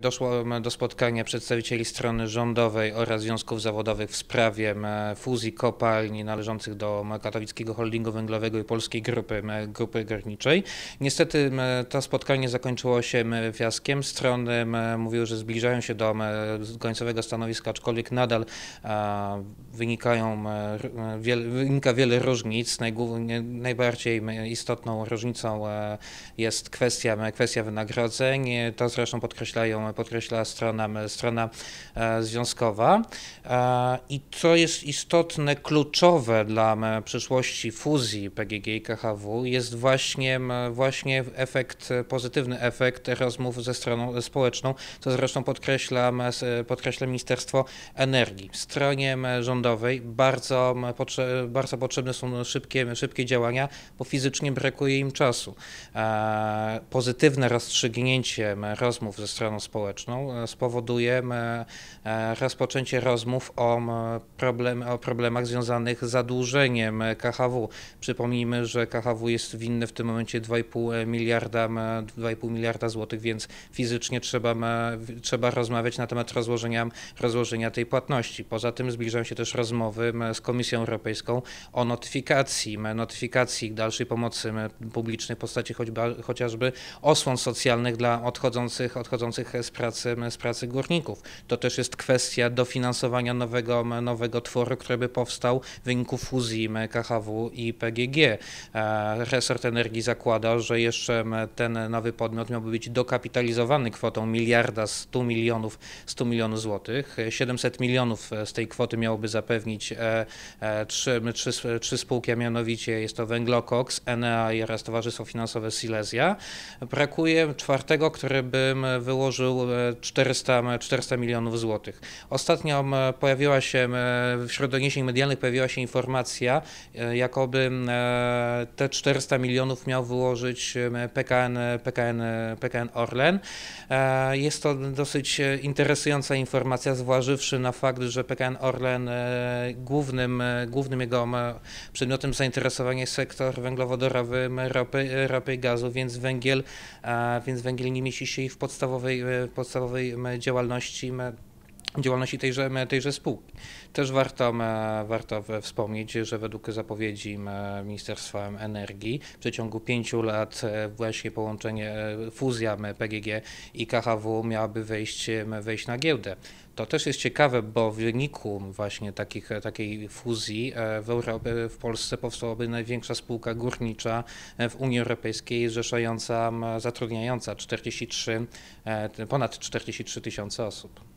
Doszło do spotkania przedstawicieli strony rządowej oraz związków zawodowych w sprawie fuzji kopalni należących do katowickiego holdingu węglowego i polskiej grupy, grupy górniczej. Niestety to spotkanie zakończyło się fiaskiem. Strony mówiły, że zbliżają się do końcowego stanowiska, aczkolwiek nadal wynikają, wynika wiele różnic. Najbardziej istotną różnicą jest kwestia, kwestia wynagrodzeń. To zresztą podkreślają podkreśla strona, strona e, związkowa. E, I co jest istotne, kluczowe dla przyszłości fuzji PGG i KHW jest właśnie, właśnie efekt, pozytywny efekt rozmów ze stroną społeczną, co zresztą podkreśla, podkreśla Ministerstwo Energii. W stronie rządowej bardzo, bardzo potrzebne są szybkie, szybkie działania, bo fizycznie brakuje im czasu. E, pozytywne rozstrzygnięcie rozmów ze stroną społeczną społeczną e, spowoduje e, rozpoczęcie rozmów o, problem, o problemach związanych z zadłużeniem KHW. Przypomnijmy, że KHW jest winny w tym momencie 2,5 miliarda, 2,5 miliarda złotych, więc fizycznie trzeba, trzeba rozmawiać na temat rozłożenia, rozłożenia tej płatności. Poza tym zbliżają się też rozmowy z Komisją Europejską o notyfikacji, notyfikacji dalszej pomocy publicznej w postaci choćby, chociażby osłon socjalnych dla odchodzących, odchodzących z pracy, z pracy górników. To też jest kwestia dofinansowania nowego, nowego tworu, który by powstał w wyniku fuzji KHW i PGG. E, resort Energii zakłada, że jeszcze ten nowy podmiot miałby być dokapitalizowany kwotą miliarda 100 milionów, 100 milionów złotych. 700 milionów z tej kwoty miałoby zapewnić e, e, trzy, trzy, trzy spółki, a mianowicie jest to Węglokoks, Enea oraz Towarzystwo Finansowe Silesia. Brakuje czwartego, który by wyłożył 400, 400 milionów złotych. Ostatnio pojawiła się, wśród doniesień medialnych pojawiła się informacja, e, jakoby e, te 400 milionów miał wyłożyć PKN, PKN, PKN Orlen. E, jest to dosyć interesująca informacja, zważywszy na fakt, że PKN Orlen głównym, głównym jego przedmiotem zainteresowania jest sektor węglowodorowy ropy, ropy i gazu, więc węgiel, więc węgiel nie mieści się w podstawowej podstawowej działalności działalności tejże, tejże spółki. Też warto, warto wspomnieć, że według zapowiedzi Ministerstwa Energii w przeciągu pięciu lat e, właśnie połączenie, e, fuzja PGG i KHW miałaby wejść, wejść na giełdę. To też jest ciekawe, bo w wyniku właśnie takich, takiej fuzji e, w, Europie, w Polsce powstałaby największa spółka górnicza w Unii Europejskiej, zrzeszająca, zatrudniająca 43, ponad 43 tysiące osób.